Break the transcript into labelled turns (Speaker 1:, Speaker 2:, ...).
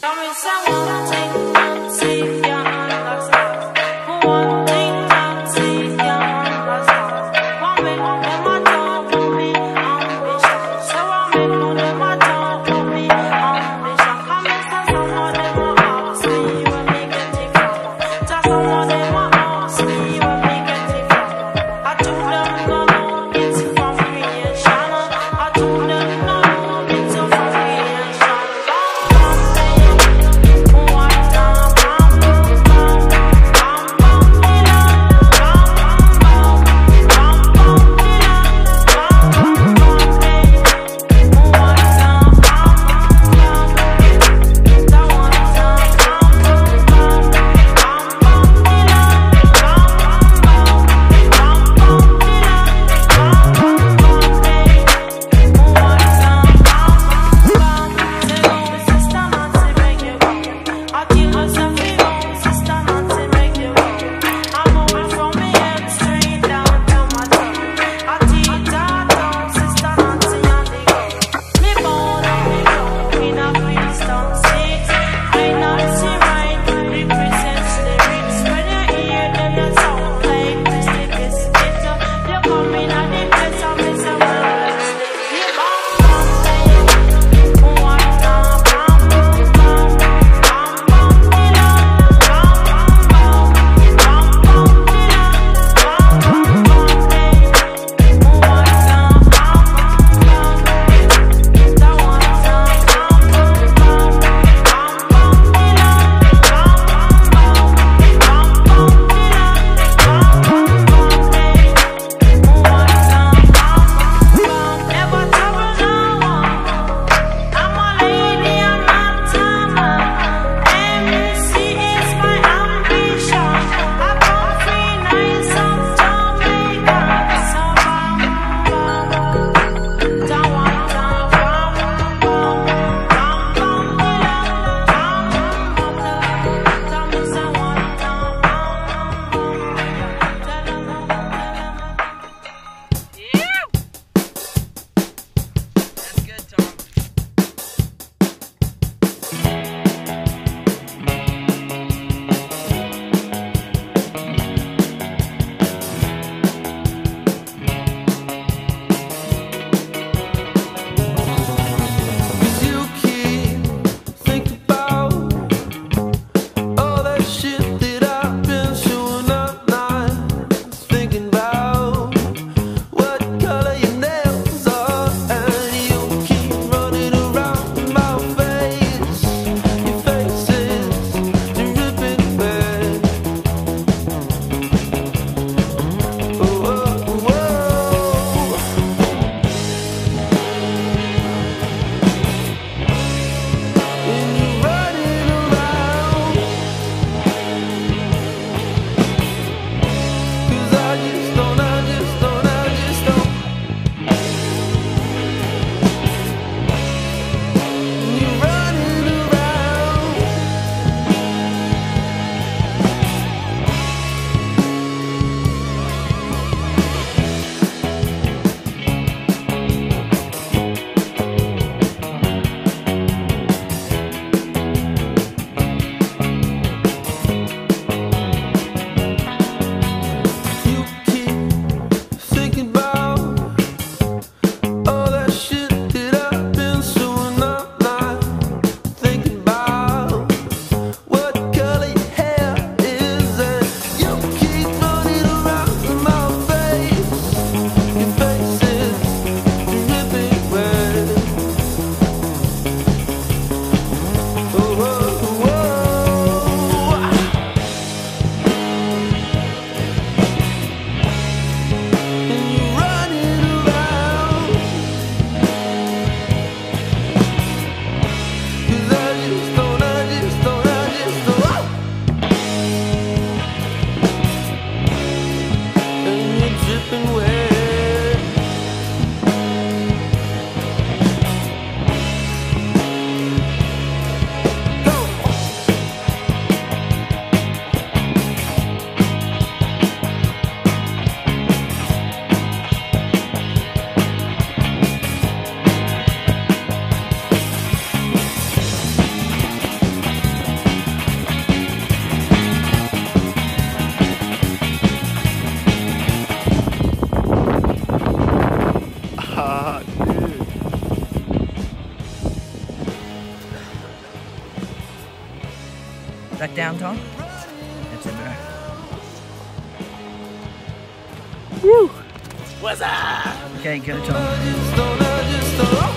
Speaker 1: One. time
Speaker 2: Fuck. That down, Tom? That's. Woo! What's
Speaker 3: up?
Speaker 2: Okay, go, Tom.